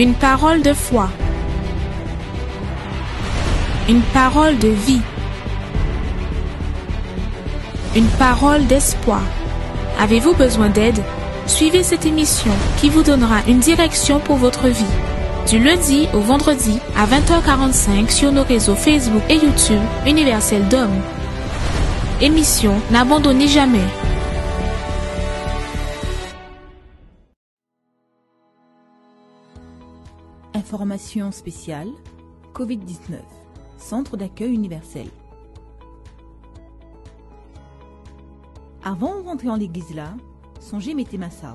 Une parole de foi. Une parole de vie. Une parole d'espoir. Avez-vous besoin d'aide? Suivez cette émission qui vous donnera une direction pour votre vie. Du lundi au vendredi à 20h45 sur nos réseaux Facebook et YouTube Universel d'Homme. Émission N'abandonnez jamais. Information spéciale COVID-19 Centre d'accueil universel Avant de rentrer en l'église là, songez mettez ma sao.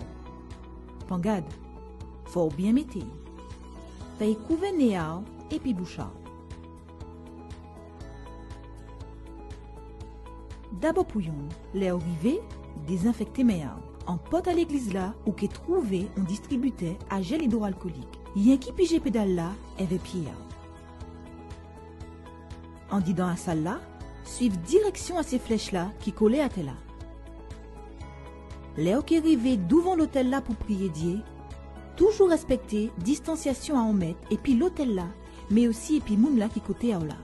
Pangade, fort bien mettez. Néao et puis bouchard. D'abord pouillon, les arrivés, désinfecter méao. En pote à l'église là, ou qui trouvé, on distribuait à gel hydroalcoolique. Yen qui pige pédale là, avait pied. En dit dans la salle là, suivre direction à ces flèches là qui collaient à tel là. Léo qui arrivé devant l'hôtel là pour prier Dieu, toujours respecter distanciation à un mètre et puis l'hôtel là, mais aussi et puis moun là qui côté à là.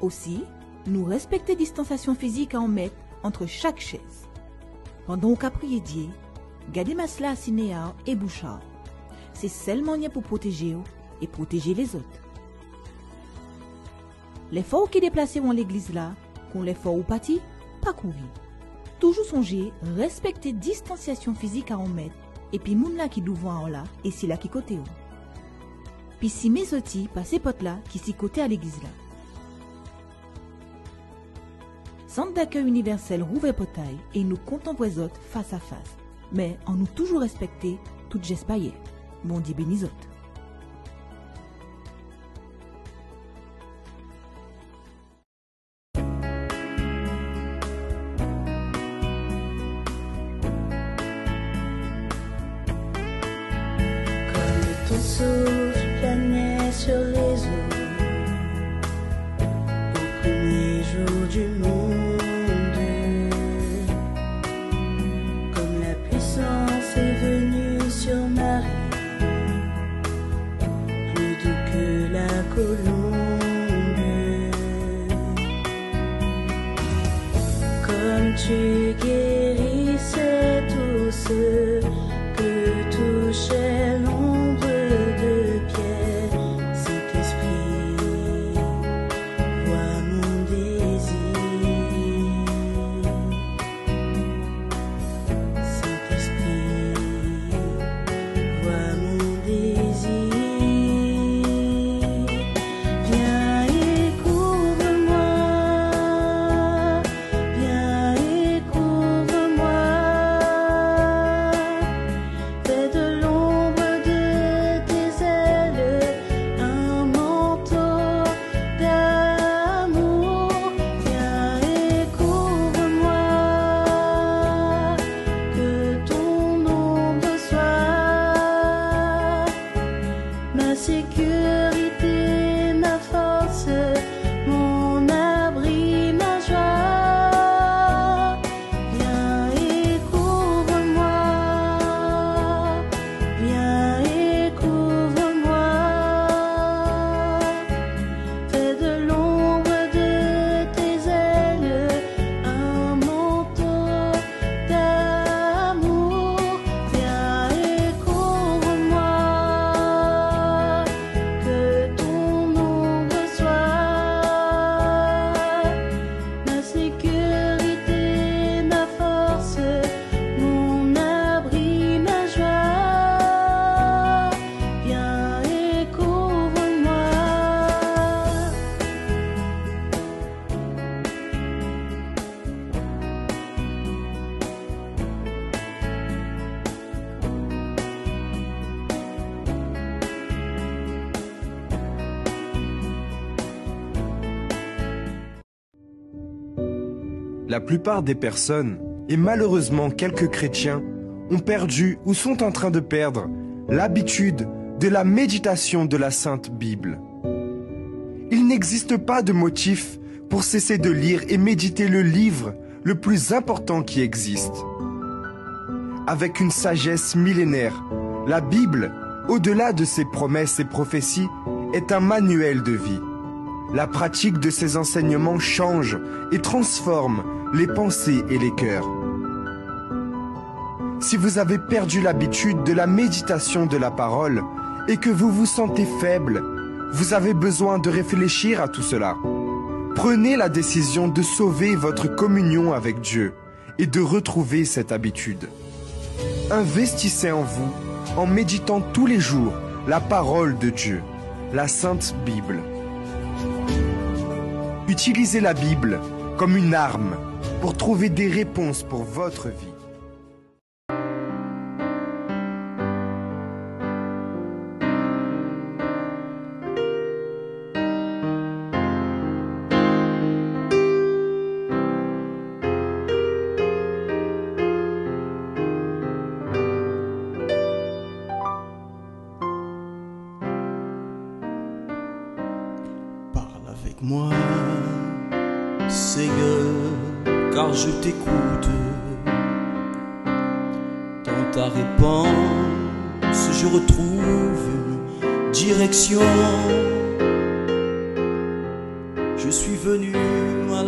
Aussi, nous respecter distanciation physique à un mètre entre chaque chaise. Pendant qu'on prier Dieu, gardez masla cinéa et C'est seulement pour protéger eux et protéger les autres. Les forts qui déplaceront l'église là, qu'on les forts ou pâtis, pas courir. Toujours songer, respecter distanciation physique à 1 mètre, et puis moun qui devant là, et si là qui côté ou. Puis si mes outils, passez potes là, qui s'y côté à l'église là. Centre d'accueil universel Rouvet Potaille, et nous comptons les autres face à face. Mais en nous toujours respecter toute Comme tu guérissais tous ceux que touchais plupart des personnes, et malheureusement quelques chrétiens, ont perdu ou sont en train de perdre l'habitude de la méditation de la Sainte Bible. Il n'existe pas de motif pour cesser de lire et méditer le livre le plus important qui existe. Avec une sagesse millénaire, la Bible au-delà de ces promesses et prophéties, est un manuel de vie. La pratique de ces enseignements change et transforme les pensées et les cœurs. Si vous avez perdu l'habitude de la méditation de la parole et que vous vous sentez faible, vous avez besoin de réfléchir à tout cela. Prenez la décision de sauver votre communion avec Dieu et de retrouver cette habitude. Investissez en vous en méditant tous les jours la parole de Dieu, la Sainte Bible. Utilisez la Bible comme une arme pour trouver des réponses pour votre vie.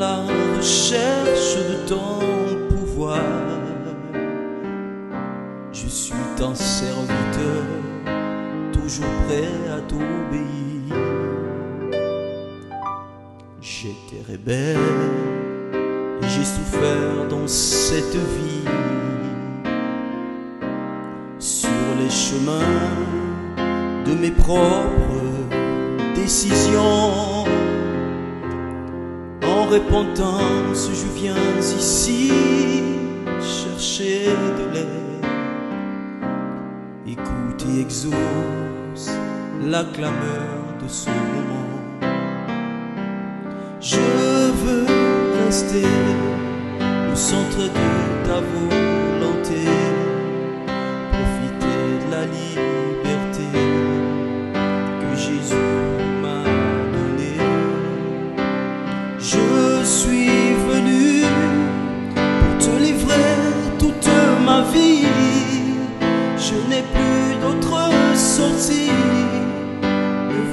La recherche de ton pouvoir. Je suis ton serviteur, toujours prêt à t'obéir. J'étais rebelle j'ai souffert dans cette vie. Sur les chemins de mes propres décisions. En repentance, je viens ici chercher de l'aide. Écoute et exauce la clameur de ce moment. Je veux rester au centre de ta volonté, profiter de la liberté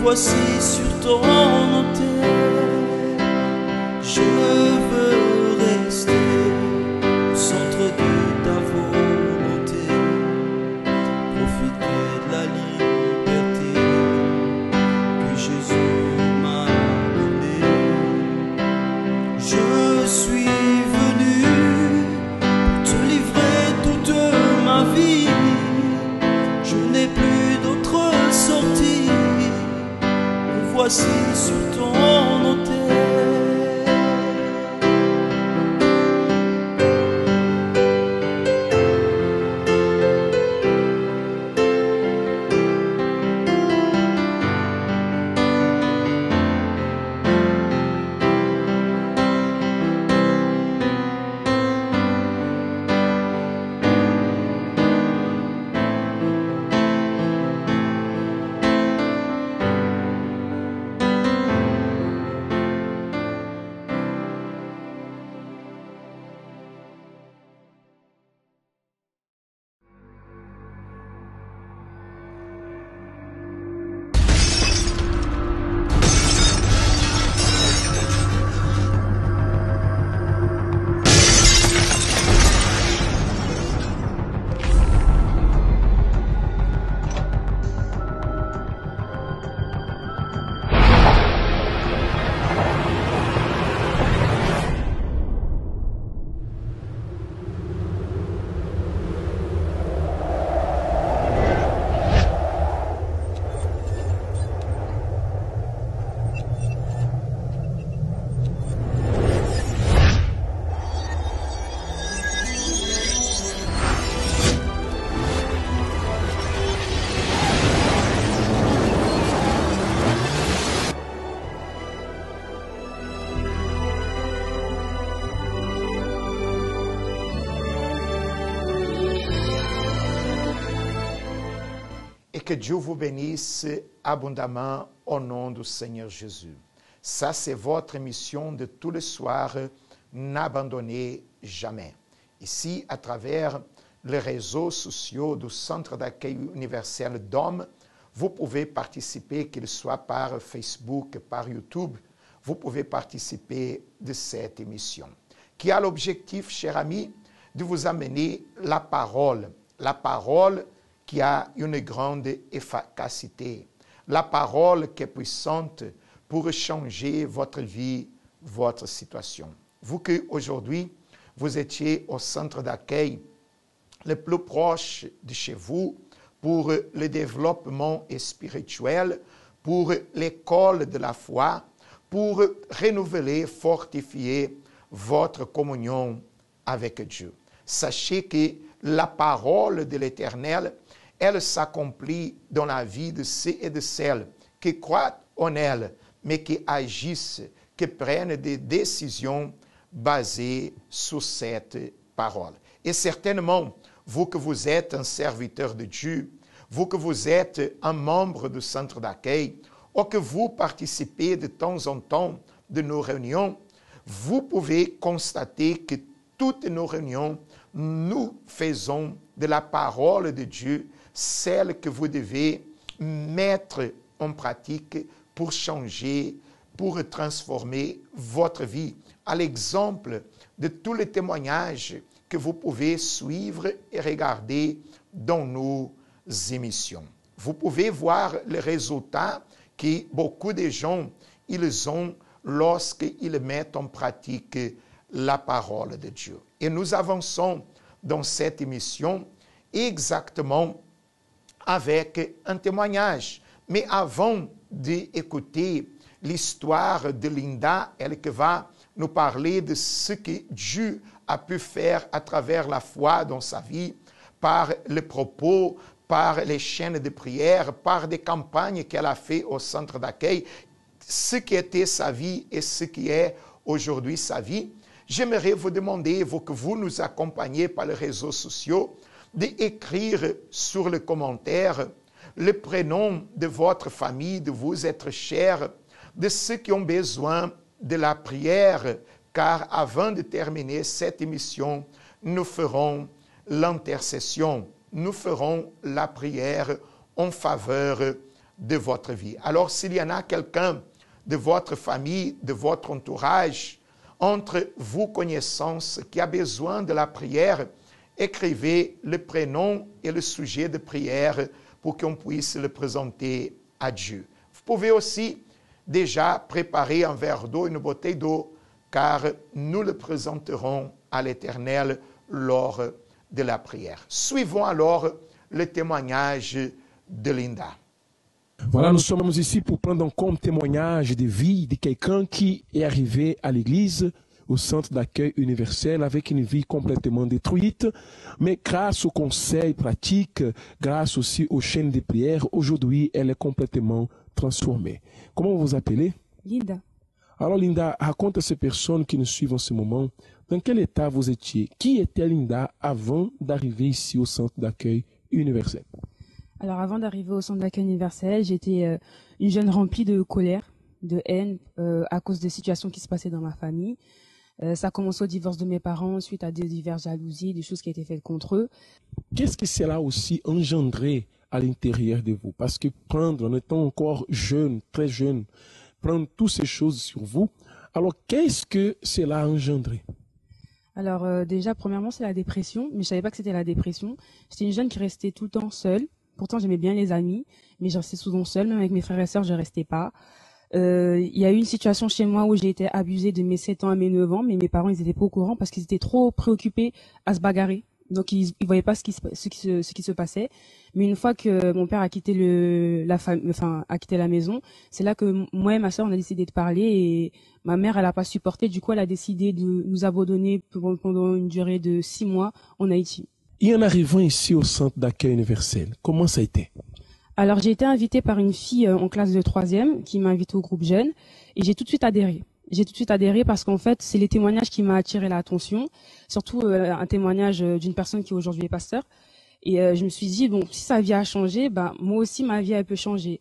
voici sur ton autel. Que Dieu vous bénisse abondamment au nom du Seigneur Jésus. Ça, c'est votre mission de tous les soirs. N'abandonnez jamais. Ici, à travers les réseaux sociaux du Centre d'accueil universel d'hommes, vous pouvez participer, qu'il soit par Facebook, par YouTube, vous pouvez participer de cette émission, qui a l'objectif, cher ami, de vous amener la parole, la parole qui a une grande efficacité, la parole qui est puissante pour changer votre vie, votre situation. Vous que aujourd'hui, vous étiez au centre d'accueil le plus proche de chez vous pour le développement spirituel, pour l'école de la foi, pour renouveler, fortifier votre communion avec Dieu. Sachez que la parole de l'Éternel, elle s'accomplit dans la vie de ceux et de celles qui croient en elle, mais qui agissent, qui prennent des décisions basées sur cette parole. Et certainement, vous que vous êtes un serviteur de Dieu, vous que vous êtes un membre du centre d'accueil, ou que vous participez de temps en temps de nos réunions, vous pouvez constater que toutes nos réunions, nous faisons de la parole de Dieu celle que vous devez mettre en pratique pour changer, pour transformer votre vie. À l'exemple de tous les témoignages que vous pouvez suivre et regarder dans nos émissions. Vous pouvez voir les résultats que beaucoup de gens ils ont lorsqu'ils mettent en pratique la parole de Dieu. Et nous avançons dans cette émission exactement avec un témoignage. Mais avant d'écouter l'histoire de Linda, elle qui va nous parler de ce que Dieu a pu faire à travers la foi dans sa vie, par les propos, par les chaînes de prière, par des campagnes qu'elle a fait au centre d'accueil, ce qui était sa vie et ce qui est aujourd'hui sa vie. J'aimerais vous demander, vous que vous nous accompagnez par les réseaux sociaux, d'écrire sur le commentaire le prénom de votre famille, de vous être chers, de ceux qui ont besoin de la prière, car avant de terminer cette émission, nous ferons l'intercession, nous ferons la prière en faveur de votre vie. Alors s'il y en a quelqu'un de votre famille, de votre entourage, entre vous connaissances qui a besoin de la prière, écrivez le prénom et le sujet de prière pour qu'on puisse le présenter à Dieu. Vous pouvez aussi déjà préparer un verre d'eau, une bouteille d'eau, car nous le présenterons à l'Éternel lors de la prière. Suivons alors le témoignage de Linda. Voilà, nous sommes ici pour prendre en compte témoignage de vie de quelqu'un qui est arrivé à l'église, au centre d'accueil universel, avec une vie complètement détruite, mais grâce aux conseils pratiques, grâce aussi aux chaînes de prière, aujourd'hui, elle est complètement transformée. Comment vous vous appelez? Linda. Alors Linda, raconte à ces personnes qui nous suivent en ce moment, dans quel état vous étiez? Qui était Linda avant d'arriver ici au centre d'accueil universel? Alors avant d'arriver au centre d'accueil universel, j'étais euh, une jeune remplie de colère, de haine euh, à cause des situations qui se passaient dans ma famille. Euh, ça a commencé au divorce de mes parents, suite à des diverses jalousies, des choses qui étaient faites contre eux. Qu'est-ce que cela aussi engendré à l'intérieur de vous? Parce que prendre, en étant encore jeune, très jeune, prendre toutes ces choses sur vous, alors qu'est-ce que cela a engendré? Alors euh, déjà, premièrement, c'est la dépression, mais je savais pas que c'était la dépression. J'étais une jeune qui restait tout le temps seule. Pourtant, j'aimais bien les amis, mais je restais souvent seule. Même avec mes frères et sœurs, je restais pas. Euh, Il y a eu une situation chez moi où j'ai été abusée de mes 7 ans à mes 9 ans, mais mes parents, ils étaient pas au courant parce qu'ils étaient trop préoccupés à se bagarrer. Donc, ils, ils voyaient pas ce qui, se, passait. Mais une fois que mon père a quitté la maison, c'est là que moi et ma sœur, on a décidé de parler et ma mère, elle a pas supporté. Du coup, elle a décidé de nous abandonner pendant une durée de six mois en Haïti. Et en arrivant ici au centre d'accueil universel, comment ça a été? Alors j'ai été invitée par une fille euh, en classe de troisième qui m'a invitée au groupe jeune et j'ai tout de suite adhéré. J'ai tout de suite adhéré parce qu'en fait c'est les témoignages qui m'ont attiré l'attention, surtout euh, un témoignage euh, d'une personne qui aujourd'hui est pasteur. Et je me suis dit bon si sa vie a changé, ben moi aussi ma vie elle peut changer.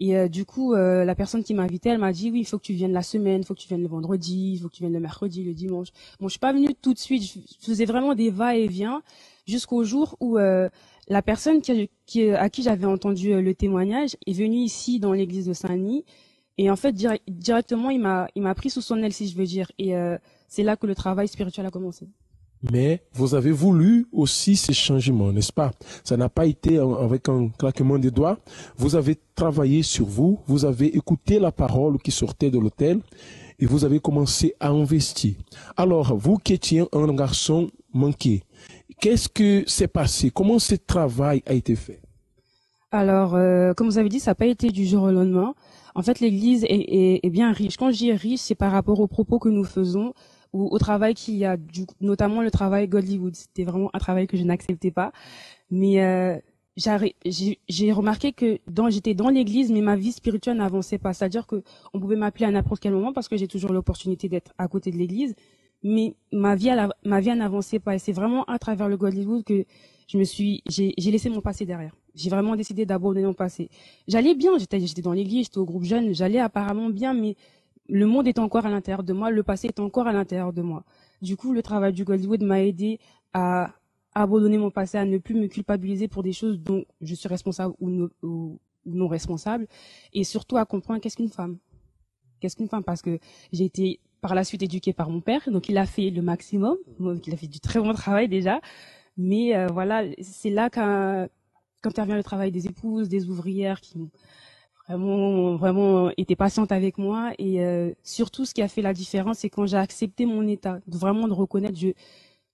Et du coup la personne qui m'a invitée elle m'a dit oui il faut que tu viennes la semaine, il faut que tu viennes le vendredi, il faut que tu viennes le mercredi, le dimanche. Bon je suis pas venue tout de suite, je faisais vraiment des va-et-vient. jusqu'au jour où euh, la personne qui, à qui j'avais entendu euh, le témoignage est venue ici dans l'église de Saint-Denis. Et en fait, directement, il m'a, il m'a pris sous son aile, si je veux dire. Et euh, c'est là que le travail spirituel a commencé. Mais vous avez voulu aussi ces changements, n'est-ce pas? Ça n'a pas été avec un claquement des doigts. Vous avez travaillé sur vous, vous avez écouté la parole qui sortait de l'hôtel et vous avez commencé à investir. Alors, vous qui étiez un garçon manqué, qu'est-ce que s'est passé? Comment ce travail a été fait? Alors, euh, comme vous avez dit, ça n'a pas été du jour au lendemain. En fait, l'Église est, bien riche. Quand je dis riche, c'est par rapport aux propos que nous faisons ou au travail qu'il y a, notamment le travail Godlywood. C'était vraiment un travail que je n'acceptais pas. Mais euh, j'ai remarqué que j'étais dans l'église mais ma vie spirituelle n'avançait pas. C'est à dire que on pouvait m'appeler à n'importe quel moment parce que j'ai toujours l'opportunité d'être à côté de l'église mais ma vie ma vie n'avançait pas. Et c'est vraiment à travers le Godlywood que je me suis j'ai laissé mon passé derrière. J'ai vraiment décidé d'abandonner mon passé. J'allais bien j'étais dans l'église j'étais au groupe jeune j'allais apparemment bien mais le monde est encore à l'intérieur de moi le passé est encore à l'intérieur de moi. Du coup le travail du Godlywood m'a aidé à abandonner mon passé, à ne plus me culpabiliser pour des choses dont je suis responsable ou, non responsable, et surtout à comprendre qu'est-ce qu'une femme. Qu'est-ce qu'une femme? Parce que j'ai été par la suite éduquée par mon père, donc il a fait le maximum, il a fait du très bon travail déjà, mais euh, voilà, c'est là qu'intervient le travail des épouses, des ouvrières qui ont vraiment vraiment été patientes avec moi et euh, surtout ce qui a fait la différence c'est quand j'ai accepté mon état vraiment de reconnaître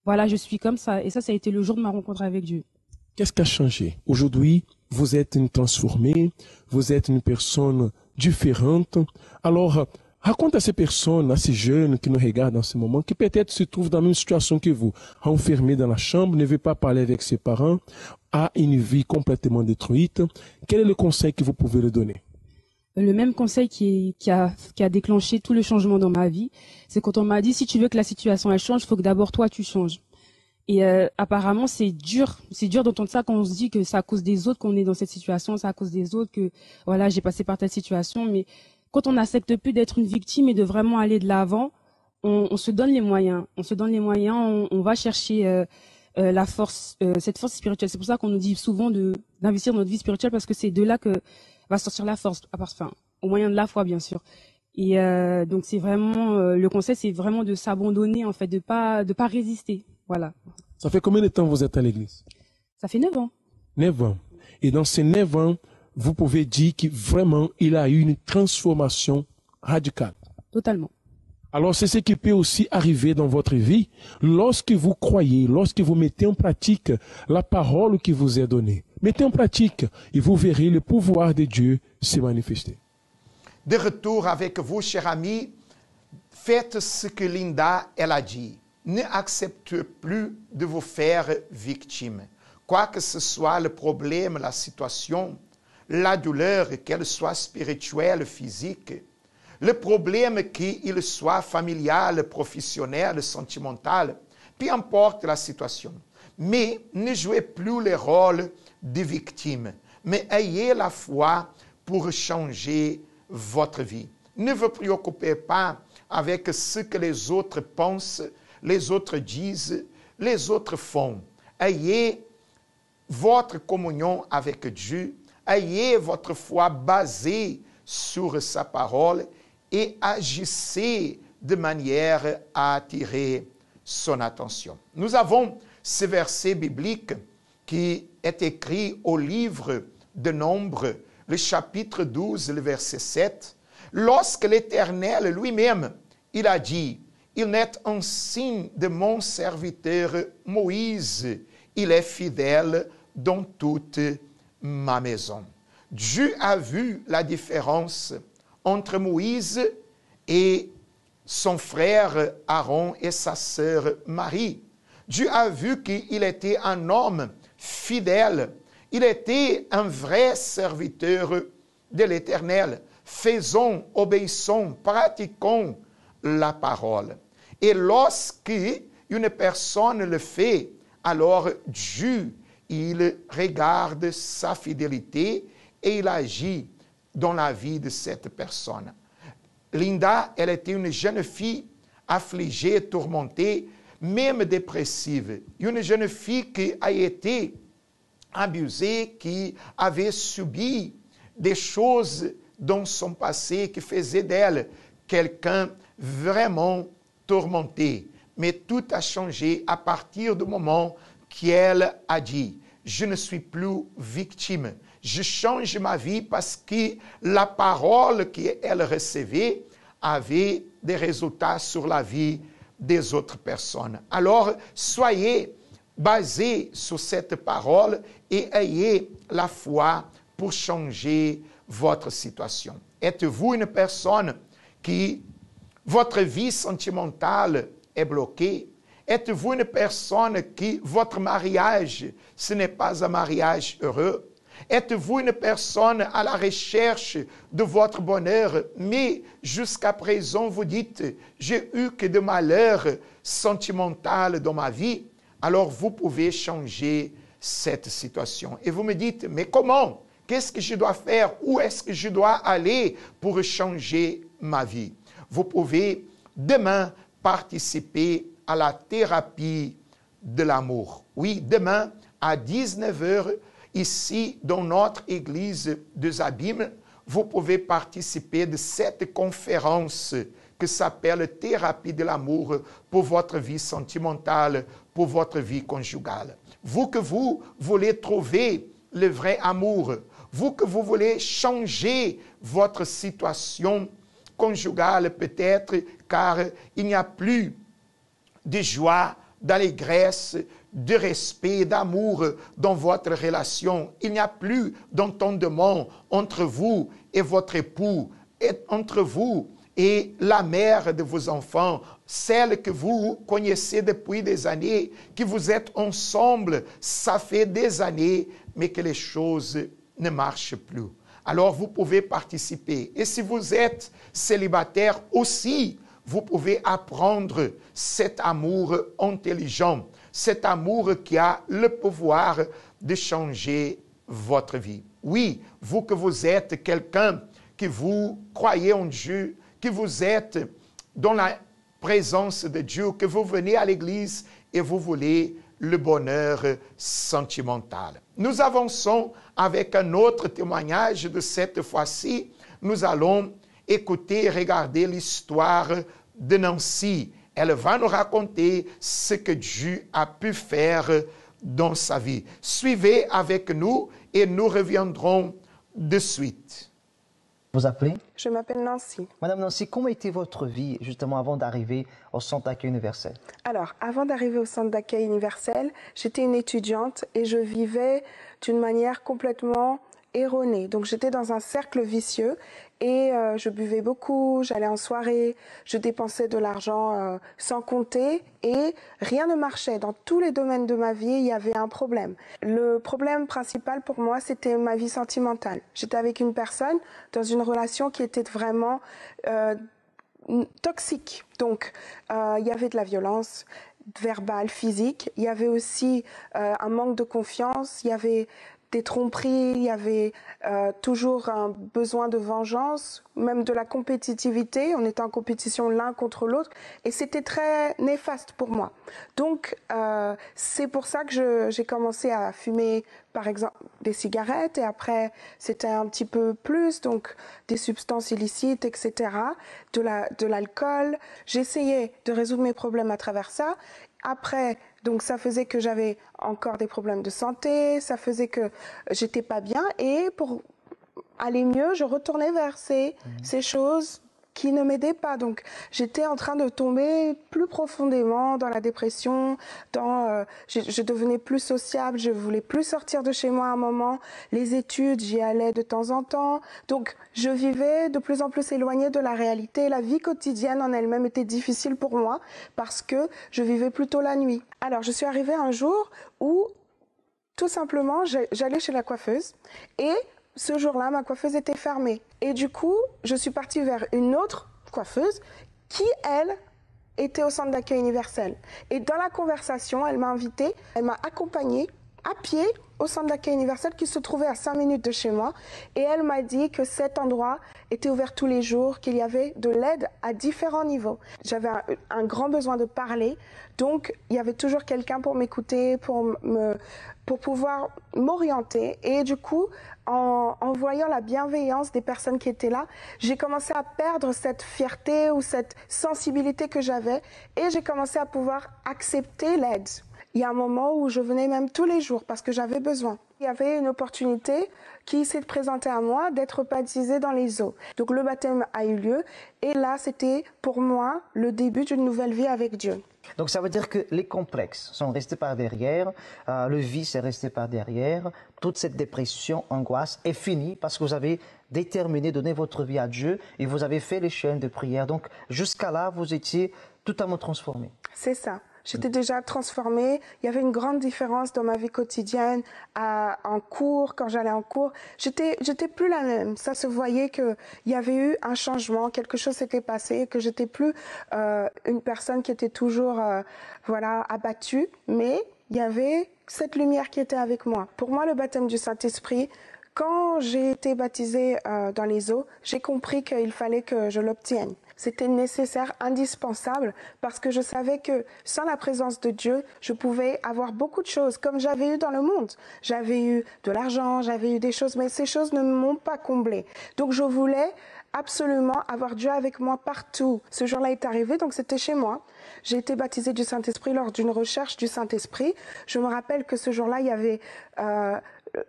voilà, je suis comme ça. Et ça, ça a été le jour de ma rencontre avec Dieu. Qu'est-ce qui a changé? Aujourd'hui, vous êtes une transformée, vous êtes une personne différente. Alors, raconte à ces personnes, à ces jeunes qui nous regardent en ce moment, qui peut-être se trouvent dans la même situation que vous, enfermés dans la chambre, ne veut pas parler avec ses parents, a une vie complètement détruite. Quel est le conseil que vous pouvez leur donner? Le même conseil qui, qui, a, qui a déclenché tout le changement dans ma vie, c'est quand on m'a dit si tu veux que la situation elle change, faut que d'abord toi tu changes. Et euh, apparemment c'est dur, c'est dur d'entendre ça quand on se dit que c'est à cause des autres qu'on est dans cette situation, c'est à cause des autres que voilà j'ai passé par telle situation. Mais quand on n'accepte plus d'être une victime et de vraiment aller de l'avant, on, on, se donne les moyens, on se donne les moyens, on, on va chercher euh, euh, la force, euh, cette force spirituelle. C'est pour ça qu'on nous dit souvent de d'investir dans notre vie spirituelle parce que c'est de là que va sortir la force, à part, enfin, au moyen de la foi, bien sûr. Et euh, donc c'est vraiment euh, le conseil, c'est vraiment de s'abandonner en fait, de pas de pas résister. Voilà. Ça fait combien de temps vous êtes à l'église? Ça fait neuf ans. Neuf ans. Et dans ces neuf ans, vous pouvez dire que vraiment il a eu une transformation radicale. Totalement. Alors c'est ce qui peut aussi arriver dans votre vie lorsque vous croyez, lorsque vous mettez en pratique la parole qui vous est donnée. Mettez en pratique et vous verrez le pouvoir de Dieu se manifester. De retour avec vous, chers amis, faites ce que Linda elle a dit. Ne acceptez plus de vous faire victime. Quoi que ce soit le problème, la situation, la douleur, qu'elle soit spirituelle, physique, le problème qu'il soit familial, professionnel, sentimental, peu importe la situation. Mais ne jouez plus le rôle de victime, mais ayez la foi pour changer votre vie. Ne vous préoccupez pas avec ce que les autres pensent, les autres disent, les autres font. Ayez votre communion avec Dieu, ayez votre foi basée sur sa parole et agissez de manière à attirer son attention. Nous avons ce verset biblique qui est écrit au livre de Nombre, le chapitre 12, le verset 7. Lorsque l'Éternel lui-même, il a dit, il n'est un signe de mon serviteur Moïse, il est fidèle dans toute ma maison. Dieu a vu la différence entre Moïse et son frère Aaron et sa sœur Marie. Dieu a vu qu'il était un homme fidèle. Il était un vrai serviteur de l'Éternel. Faisons, obéissons, pratiquons la parole. Et lorsque une personne le fait, alors Dieu, il regarde sa fidélité et il agit dans la vie de cette personne. Linda, elle était une jeune fille affligée, tourmentée, même dépressive. Une jeune fille qui a été abusée, qui avait subi des choses dans son passé qui faisaient d'elle quelqu'un vraiment tourmenté. Mais tout a changé à partir du moment qu'elle a dit, je ne suis plus victime. Je change ma vie parce que la parole qu'elle recevait avait des résultats sur la vie des autres personnes. Alors, soyez basés sur cette parole et ayez la foi pour changer votre situation. Êtes-vous une personne qui, votre vie sentimentale est bloquée? Êtes-vous une personne qui, votre mariage, ce n'est pas un mariage heureux? Êtes-vous une personne à la recherche de votre bonheur, mais jusqu'à présent vous dites, j'ai eu que de malheurs sentimental dans ma vie, alors vous pouvez changer cette situation. Et vous me dites, mais comment? Qu'est-ce que je dois faire? Où est-ce que je dois aller pour changer ma vie? Vous pouvez demain participer à la thérapie de l'amour. Oui, demain à 19h, ici dans notre église de Zabim, vous pouvez participer de cette conférence qui s'appelle Thérapie de l'amour pour votre vie sentimentale, pour votre vie conjugale. Vous que vous voulez trouver le vrai amour, vous que vous voulez changer votre situation conjugale peut-être, car il n'y a plus de joie, d'allégresse, de respect, d'amour dans votre relation. Il n'y a plus d'entendement entre vous et votre époux, et entre vous et la mère de vos enfants, celle que vous connaissez depuis des années, que vous êtes ensemble, ça fait des années, mais que les choses ne marchent plus. Alors vous pouvez participer. Et si vous êtes célibataire aussi, vous pouvez apprendre cet amour intelligent, cet amour qui a le pouvoir de changer votre vie. Oui, vous que vous êtes quelqu'un que vous croyez en Dieu, que vous êtes dans la présence de Dieu, que vous venez à l'église et vous voulez le bonheur sentimental. Nous avançons avec un autre témoignage de cette fois-ci. Nous allons écouter et regarder l'histoire de Nancy. Elle va nous raconter ce que Dieu a pu faire dans sa vie. Suivez avec nous et nous reviendrons de suite. Vous appelez Je m'appelle Nancy. Madame Nancy, comment était votre vie justement avant d'arriver au centre d'accueil universel? Alors, avant d'arriver au centre d'accueil universel, j'étais une étudiante et je vivais d'une manière complètement erronée. Donc j'étais dans un cercle vicieux et euh, je buvais beaucoup, j'allais en soirée, je dépensais de l'argent euh, sans compter et rien ne marchait. Dans tous les domaines de ma vie, il y avait un problème. Le problème principal pour moi, c'était ma vie sentimentale. J'étais avec une personne dans une relation qui était vraiment euh, toxique. Donc il y avait de la violence, verbale, physique. Il y avait aussi un manque de confiance. Il y avait des tromperies, il y avait euh, toujours un besoin de vengeance, même de la compétitivité. On était en compétition l'un contre l'autre et c'était très néfaste pour moi. Donc euh, c'est pour ça que j'ai commencé à fumer, par exemple, des cigarettes et après c'était un petit peu plus, donc des substances illicites, etc. De l'alcool. J'essayais de résoudre mes problèmes à travers ça. Après, donc ça faisait que j'avais encore des problèmes de santé, ça faisait que j'étais pas bien et pour aller mieux, je retournais vers ces, mmh. ces choses qui ne m'aidait pas. Donc j'étais en train de tomber plus profondément dans la dépression, dans euh, je, devenais plus sociable, je voulais plus sortir de chez moi à un moment. Les études, j'y allais de temps en temps. Donc je vivais de plus en plus éloignée de la réalité. La vie quotidienne en elle-même était difficile pour moi parce que je vivais plutôt la nuit. Alors je suis arrivée un jour où tout simplement j'allais chez la coiffeuse et ce jour-là, ma coiffeuse était fermée. Et du coup, je suis partie vers une autre coiffeuse qui, elle, était au centre d'accueil universel. Et dans la conversation, elle m'a invitée, elle m'a accompagnée à pied au centre d'accueil universel qui se trouvait à 5 minutes de chez moi. Et elle m'a dit que cet endroit était ouvert tous les jours, qu'il y avait de l'aide à différents niveaux. J'avais un, un, grand besoin de parler, donc il y avait toujours quelqu'un pour m'écouter, pour pour pouvoir m'orienter. Et du coup, en, en, voyant la bienveillance des personnes qui étaient là, j'ai commencé à perdre cette fierté ou cette sensibilité que j'avais et j'ai commencé à pouvoir accepter l'aide. Il y a un moment où je venais même tous les jours parce que j'avais besoin. Il y avait une opportunité qui s'est présentée à moi d'être baptisée dans les eaux. Donc le baptême a eu lieu et là c'était pour moi le début d'une nouvelle vie avec Dieu. Donc ça veut dire que les complexes sont restés par derrière, euh, le vice est resté par derrière, toute cette dépression, angoisse est finie parce que vous avez déterminé donner votre vie à Dieu et vous avez fait les chaînes de prière. Donc jusqu'à là, vous étiez totalement transformé. C'est ça. J'étais déjà transformée. Il y avait une grande différence dans ma vie quotidienne, à, en cours, quand j'allais en cours. J'étais, j'étais plus la même. Ça se voyait que il y avait eu un changement, quelque chose s'était passé, que j'étais plus euh, une personne qui était toujours, euh, voilà, abattue, mais il y avait cette lumière qui était avec moi. Pour moi, le baptême du Saint-Esprit, quand j'ai été baptisée euh, dans les eaux, j'ai compris qu'il fallait que je l'obtienne. C'était nécessaire, indispensable, parce que je savais que sans la présence de Dieu, je pouvais avoir beaucoup de choses, comme j'avais eu dans le monde. J'avais eu de l'argent, j'avais eu des choses, mais ces choses ne m'ont pas comblé. Donc je voulais absolument avoir Dieu avec moi partout. Ce jour-là est arrivé, donc c'était chez moi. J'ai été baptisée du Saint-Esprit lors d'une recherche du Saint-Esprit. Je me rappelle que ce jour-là, il y avait, euh,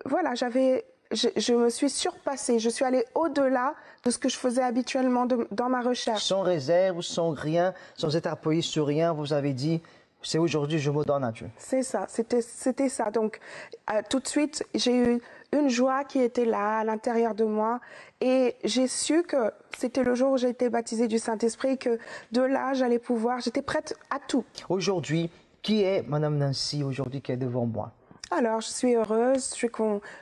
voilà, j'avais je, je, me suis surpassée, je suis allée au-delà de ce que je faisais habituellement de, dans ma recherche. Sans réserve, sans rien, sans être appuyé sur rien, vous avez dit, c'est aujourd'hui, je me donne à Dieu. C'est ça, c'était ça. Donc, euh, tout de suite, j'ai eu une joie qui était là, à l'intérieur de moi, et j'ai su que c'était le jour où j'ai été baptisée du Saint-Esprit, que de là, j'allais pouvoir, j'étais prête à tout. Aujourd'hui, qui est Madame Nancy aujourd'hui qui est devant moi? Alors, je suis heureuse, je suis,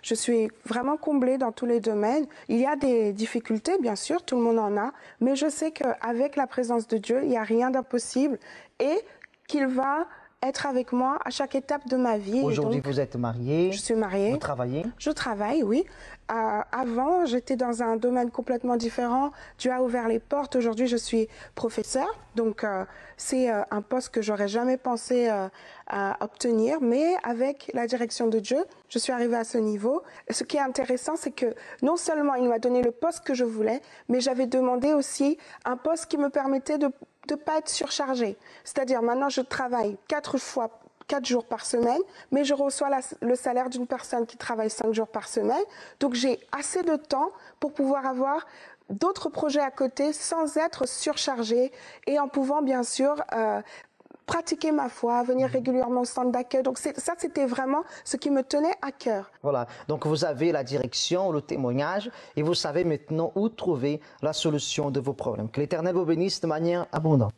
je suis, vraiment comblée dans tous les domaines. Il y a des difficultés, bien sûr, tout le monde en a, mais je sais qu'avec la présence de Dieu, il n'y a rien d'impossible et qu'il va être avec moi à chaque étape de ma vie. Aujourd'hui, vous êtes mariée. Je suis mariée. Vous travaillez Je travaille, oui. Avant, j'étais dans un domaine complètement différent. Dieu a ouvert les portes. Aujourd'hui, je suis professeur. Donc, euh, c'est euh, un poste que j'aurais jamais pensé euh, à obtenir. Mais avec la direction de Dieu, je suis arrivée à ce niveau. Ce qui est intéressant, c'est que non seulement il m'a donné le poste que je voulais, mais j'avais demandé aussi un poste qui me permettait de ne pas être surchargée. C'est-à-dire, maintenant, je travaille quatre fois quatre jours par semaine, mais je reçois la, le salaire d'une personne qui travaille cinq jours par semaine. Donc j'ai assez de temps pour pouvoir avoir d'autres projets à côté sans être surchargée et en pouvant bien sûr euh, pratiquer ma foi, venir régulièrement au centre d'accueil. Donc ça, c'était vraiment ce qui me tenait à cœur. Voilà, donc vous avez la direction, le témoignage, et vous savez maintenant où trouver la solution de vos problèmes. Que l'Éternel vous bénisse de manière abondante.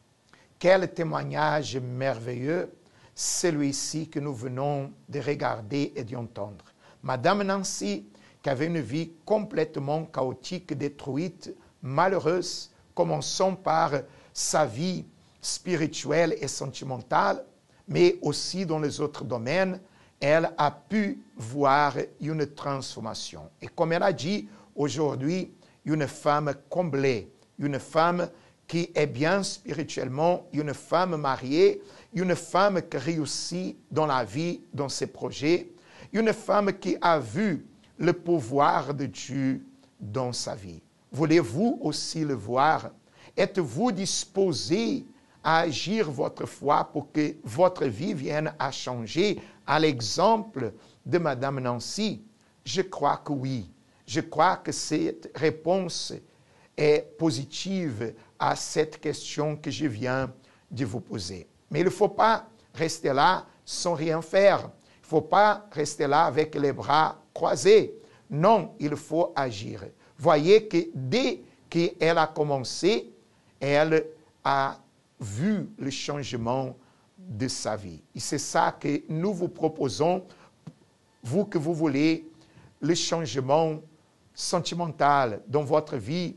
Quel témoignage merveilleux, celui-ci que nous venons de regarder et d'entendre. Madame Nancy, qui avait une vie complètement chaotique, détruite, malheureuse, commençons par sa vie spirituelle et sentimentale, mais aussi dans les autres domaines, elle a pu voir une transformation. Et comme elle a dit, aujourd'hui, une femme comblée, une femme qui est bien spirituellement, une femme mariée, une femme qui réussit dans la vie, dans ses projets, une femme qui a vu le pouvoir de Dieu dans sa vie. Voulez-vous aussi le voir? Êtes-vous disposé à agir votre foi pour que votre vie vienne à changer? À l'exemple de Madame Nancy Je crois que oui. Je crois que cette réponse est positive à cette question que je viens de vous poser. Mais il ne faut pas rester là sans rien faire. Il ne faut pas rester là avec les bras croisés. Non, il faut agir. Voyez que dès qu'elle a commencé, elle a vu le changement de sa vie. Et c'est ça que nous vous proposons, vous que vous voulez le changement sentimental dans votre vie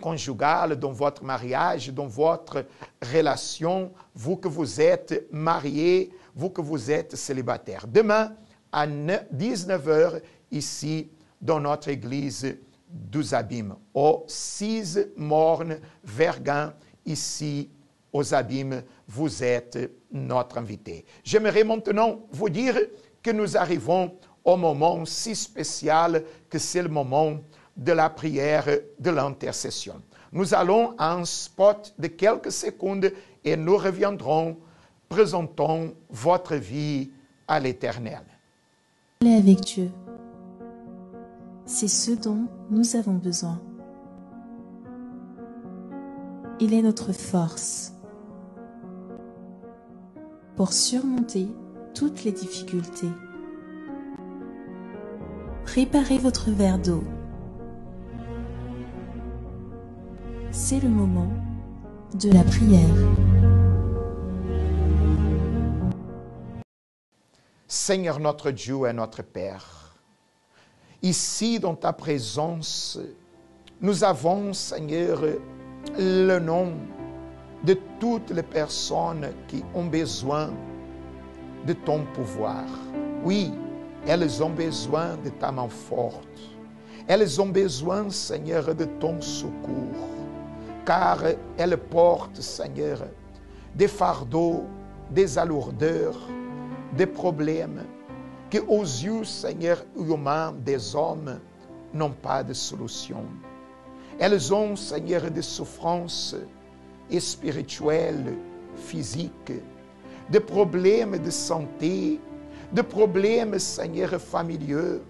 conjugale, dans votre mariage, dans votre relation, vous que vous êtes marié, vous que vous êtes célibataire. Demain, à 19h ici dans notre église dos Abîmes, au 6 Morne, Vergin, ici aux Abîmes. Vous êtes notre invité. J'aimerais maintenant vous dire que nous arrivons au moment si spécial que c'est le moment de la prière de l'intercession. Nous allons à un spot de quelques secondes et nous reviendrons, présentons votre vie à l'Éternel. Avec Dieu, c'est ce dont nous avons besoin. Il est notre force pour surmonter toutes les difficultés. Préparez votre verre d'eau. C'est le moment de la prière. Seigneur notre Dieu et notre Père, ici dans ta présence, nous avons, Seigneur, le nom de toutes les personnes qui ont besoin de ton pouvoir. Oui, elles ont besoin de ta main forte. Elles ont besoin, Seigneur, de ton secours. Car elles portent, Seigneur, des fardeaux, des alourdeurs, des problèmes que aux yeux, Seigneur, humains des hommes n'ont pas de solution. Elles ont, Seigneur, des souffrances spirituelles, physiques, des problèmes de santé, de problèmes, Seigneur, familiaux.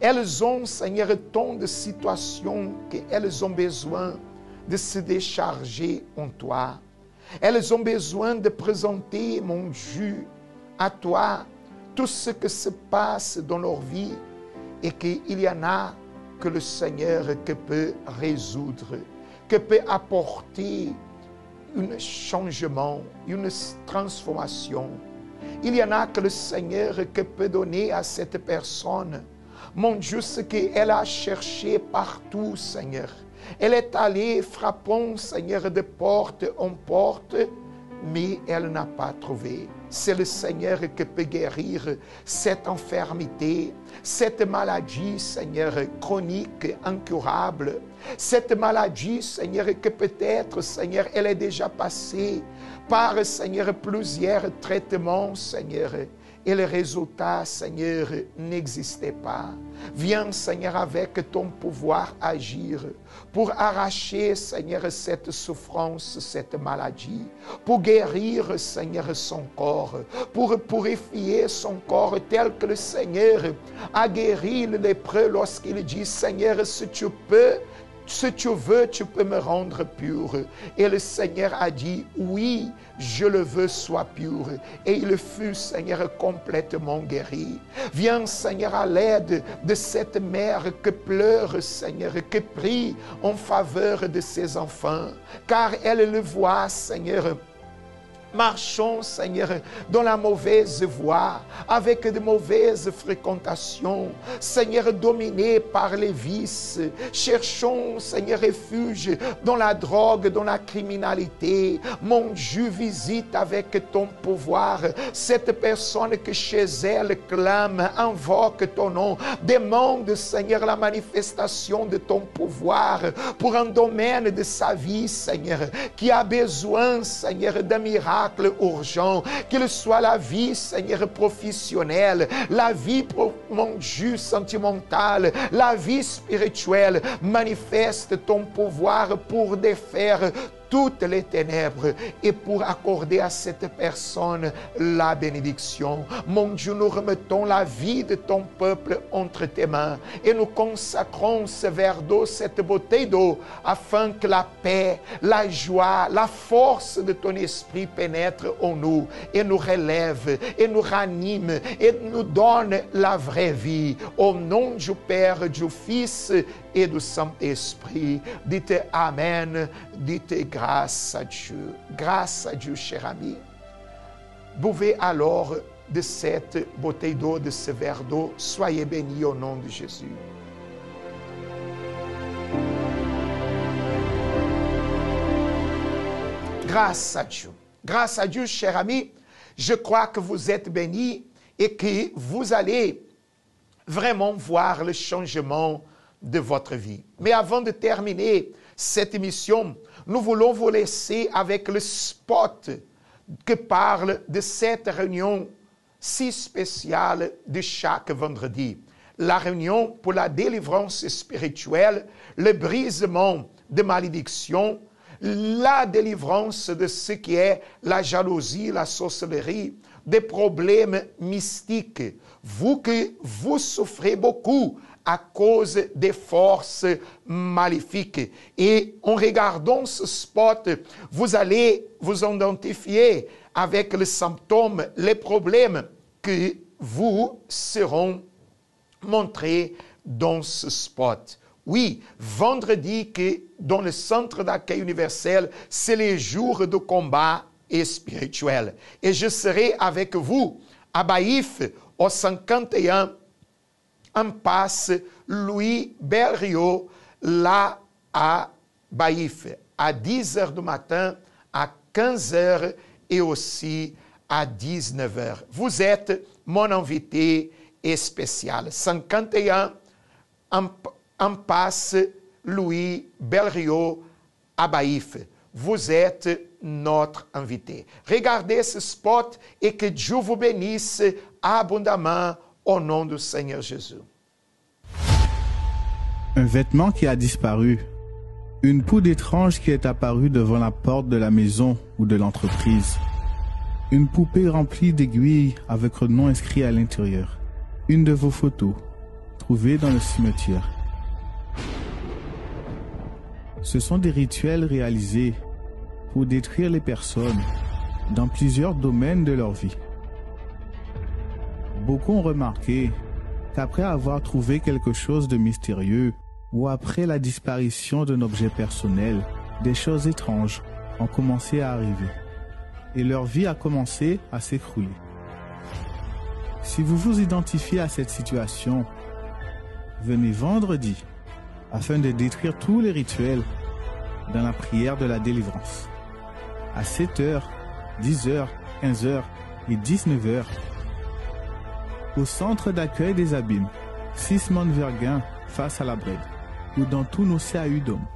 Elles ont, Seigneur, tant de situations qu'elles ont besoin de se décharger en toi. Elles ont besoin de présenter, mon Dieu, à toi tout ce que se passe dans leur vie et qu'il y en a que le Seigneur que peut résoudre, que peut apporter un changement, une transformation. Il y en a que le Seigneur que peut donner à cette personne. Mon Dieu, ce qu'elle a cherché partout, Seigneur. Elle est allée frappant, Seigneur, de porte en porte, mais elle n'a pas trouvé. C'est le Seigneur qui peut guérir cette infirmité, cette maladie, Seigneur, chronique, incurable. Cette maladie, Seigneur, que peut-être, Seigneur, elle est déjà passée par, Seigneur, plusieurs traitements, Seigneur. Et le résultat, Seigneur, n'existait pas. Viens, Seigneur, avec ton pouvoir agir pour arracher, Seigneur, cette souffrance, cette maladie, pour guérir, Seigneur, son corps, pour purifier son corps tel que le Seigneur a guéri le lépreux lorsqu'il dit, Seigneur, si tu peux, si tu veux, tu peux me rendre pur. Et le Seigneur a dit, oui, je le veux, sois pur. Et il fut, Seigneur, complètement guéri. Viens, Seigneur, à l'aide de cette mère que pleure, Seigneur, qui prie en faveur de ses enfants. Car elle le voit, Seigneur, Marchons, Seigneur, dans la mauvaise voie, avec de mauvaises fréquentations. Seigneur, dominés par les vices. Cherchons, Seigneur, refuge dans la drogue, dans la criminalité. Mon Dieu, visite avec ton pouvoir cette personne que chez elle clame, invoque ton nom. Demande, Seigneur, la manifestation de ton pouvoir pour un domaine de sa vie, Seigneur, qui a besoin, Seigneur, d'un miracle urgent, qu'il soit la vie, Seigneur, professionnelle, la vie, mon Dieu, sentimentale, la vie spirituelle. Manifeste ton pouvoir pour défaire toutes les ténèbres et pour accorder à cette personne la bénédiction. Mon Dieu, nous remettons la vie de ton peuple entre tes mains et nous consacrons ce verre d'eau, cette bouteille d'eau, afin que la paix, la joie, la force de ton esprit pénètre en nous et nous relève et nous ranime et nous donne la vraie vie. Au nom du Père, du Fils et du Saint-Esprit, dites Amen, dites grâce à Dieu. Grâce à Dieu, cher ami. Buvez alors de cette bouteille d'eau, de ce verre d'eau. Soyez bénis au nom de Jésus. Grâce à Dieu. Grâce à Dieu, cher ami, je crois que vous êtes bénis et que vous allez vraiment voir le changement de votre vie. Mais avant de terminer cette émission, nous voulons vous laisser avec le spot que parle de cette réunion si spéciale de chaque vendredi. La réunion pour la délivrance spirituelle, le brisement de malédiction, la délivrance de ce qui est la jalousie, la sorcellerie, des problèmes mystiques. Vous que vous souffrez beaucoup à cause des forces maléfiques. Et en regardant ce spot, vous allez vous identifier avec les symptômes, les problèmes que vous seront montrés dans ce spot. Oui, vendredi, que dans le centre d'accueil universel, c'est les jours de combat spirituel. Et je serai avec vous à Baïf, au 51, en passe Louis Berriot, là à Baïf, à 10 heures du matin, à 15 heures et aussi à 19 heures. Vous êtes mon invité spécial. 51, en, passe Louis Belrio à Baïf. Vous êtes notre invité. Regardez ce spot et que Dieu vous bénisse abondamment au nom du Seigneur Jésus. Un vêtement qui a disparu. Une poudre étrange qui est apparue devant la porte de la maison ou de l'entreprise. Une poupée remplie d'aiguilles avec un nom inscrit à l'intérieur. Une de vos photos, trouvée dans le cimetière. Ce sont des rituels réalisés pour détruire les personnes dans plusieurs domaines de leur vie. Beaucoup ont remarqué qu'après avoir trouvé quelque chose de mystérieux ou après la disparition d'un objet personnel, des choses étranges ont commencé à arriver et leur vie a commencé à s'écrouler. Si vous vous identifiez à cette situation, venez vendredi afin de détruire tous les rituels dans la prière de la délivrance. À 7h, 10h, 15h et 19h, au centre d'accueil des abîmes, 6 Verguin face à la Brède, ou dans tous nos CAU d'hommes.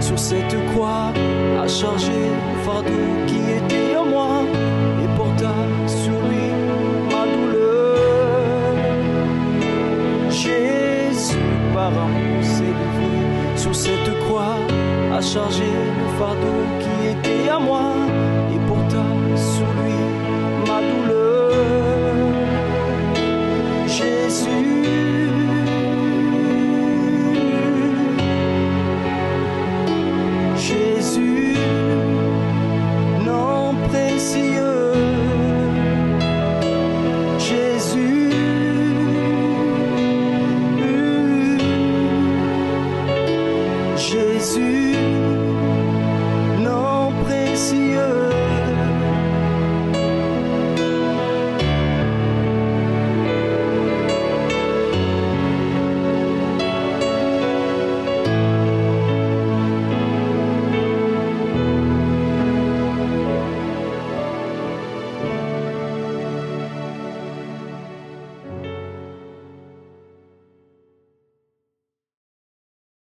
Sur cette croix, a chargé le fardeau qui était en moi. et porta sur lui ma douleur. Jésus, par amour, livré sur cette croix, a chargé le fardeau qui était à moi et